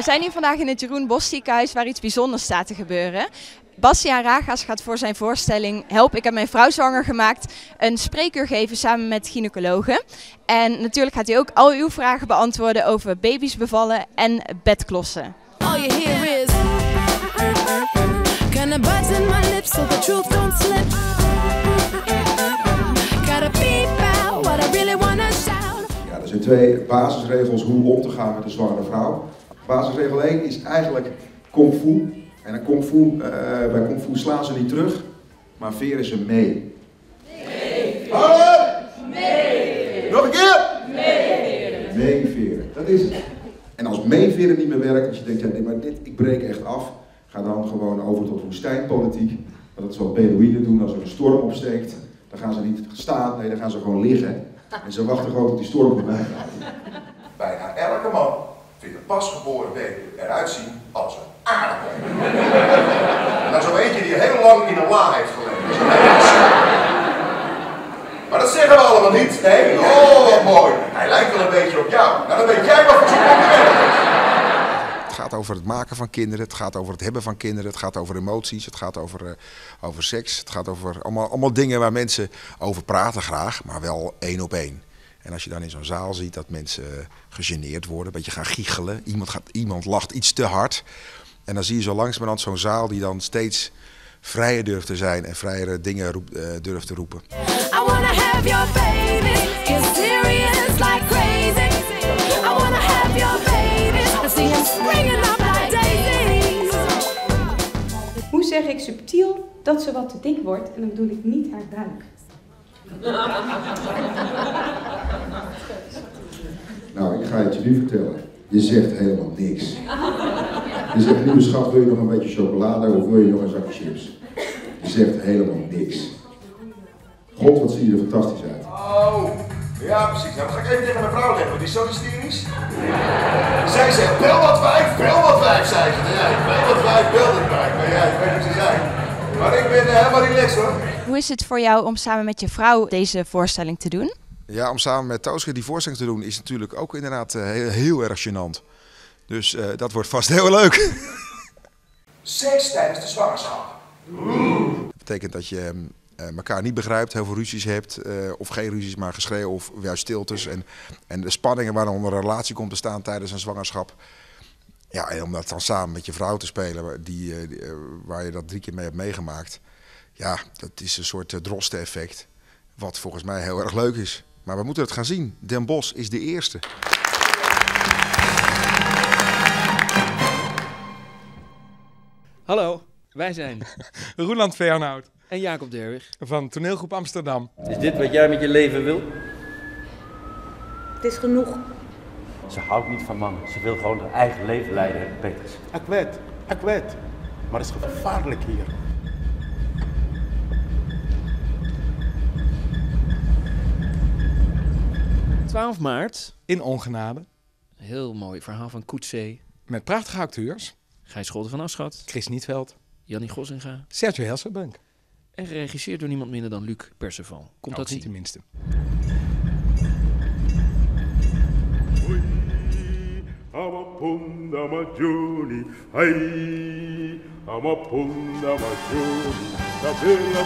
We zijn hier vandaag in het Jeroen Bos ziekenhuis waar iets bijzonders staat te gebeuren. Bastiaan Ragas gaat voor zijn voorstelling Help, ik heb mijn vrouw zwanger gemaakt een spreekuur geven samen met gynaecologen. En natuurlijk gaat hij ook al uw vragen beantwoorden over baby's bevallen en bedklossen. All you hear is Kinda button my lips so the truth don't slip Gotta beep out what I really wanna shout Ja, er zijn twee basisregels hoe om te gaan met een zwangere vrouw. Basisregel 1 is eigenlijk kung fu. En een kung fu, eh, bij kung fu slaan ze niet terug, maar veren ze mee. Nee! Mee! Nog een keer! Meeveren. Meeveren, dat is het. En als meeveren niet meer werkt, als je denkt, ja, nee, maar dit, ik breek echt af, ga dan gewoon over tot woestijnpolitiek. Want dat is wat Bedouinen doen als er een storm opsteekt. Dan gaan ze niet staan, nee, dan gaan ze gewoon liggen. En ze wachten gewoon tot die storm voorbij gaat. Bijna man vindt een pasgeboren baby eruit zien als een aardappel. nou, zo eentje die heel lang in een la heeft gelegen. Maar dat zeggen we allemaal niet. Nee, oh wat mooi. Hij lijkt wel een beetje op jou. Nou, dan weet jij wat voor zo'n is. Het gaat over het maken van kinderen, het gaat over het hebben van kinderen, het gaat over emoties, het gaat over, eh, over seks. Het gaat over allemaal, allemaal dingen waar mensen over praten graag, maar wel één op één. En als je dan in zo'n zaal ziet dat mensen eh, gegeneerd worden, een beetje gaan giechelen, iemand, gaat, iemand lacht iets te hard. En dan zie je zo langzamerhand zo'n zaal die dan steeds vrijer durft te zijn en vrijere dingen roep, eh, durft te roepen. I wanna have your baby Get serious like crazy I wanna have your baby I see him springing up like daisies Hoe zeg ik subtiel dat ze wat te dik wordt? En dan bedoel ik niet haar buik. Ik ga het je nu vertellen. Je zegt helemaal niks. Je zegt, lieve schat, wil je nog een beetje chocolade of wil je nog een zakje chips? Je zegt helemaal niks. God, wat zie je er fantastisch uit. Oh, ja precies. Nou, dat ga ik even tegen mijn vrouw leggen, want die is zo hysterisch. Zij zegt, bel wat wijf, bel wat wijf, zei ze. Ja, bel wat wijf, bel wat wijf. Maar ja, ik weet niet wat ze zei. Maar ik ben eh, helemaal relaxed hoor. Hoe is het voor jou om samen met je vrouw deze voorstelling te doen? Ja, om samen met Tooske die voorstelling te doen is natuurlijk ook inderdaad eh, heel, heel erg gênant. Dus eh, dat wordt vast heel leuk. Seks tijdens de zwangerschap. Dat betekent dat je eh, elkaar niet begrijpt, heel veel ruzies hebt, of geen ruzies, maar geschreeuw of juist stiltes. En, en de spanningen waaronder een relatie komt te staan tijdens een zwangerschap. Ja, en om dat dan samen met je vrouw te spelen, waar- die, die, waar je dat drie keer mee hebt meegemaakt. Ja, dat is een soort uh, drosten-effect, wat volgens mij heel erg leuk is. Maar we moeten het gaan zien. Den Bos is de eerste. Hallo, wij zijn Roeland Veernout en Jacob Derwig. van toneelgroep Amsterdam. Is dit wat jij met je leven wil? Het is genoeg. Ze houdt niet van mannen. Ze wil gewoon haar eigen leven leiden, Peters. Ik weet, ik weet. Maar het is gevaarlijk hier. 12 maart, In Ongenade. heel mooi verhaal van Koetzee, Met prachtige acteurs. Gijs Scholten van Aschat, Chris Nietveld. Jannie Gossinga Sergio Helsenbank. en geregisseerd door niemand minder dan Luc Perceval. Komt dat niet zien? de minste. Amapunda Majuni, ai, Amapunda Majuni, la bella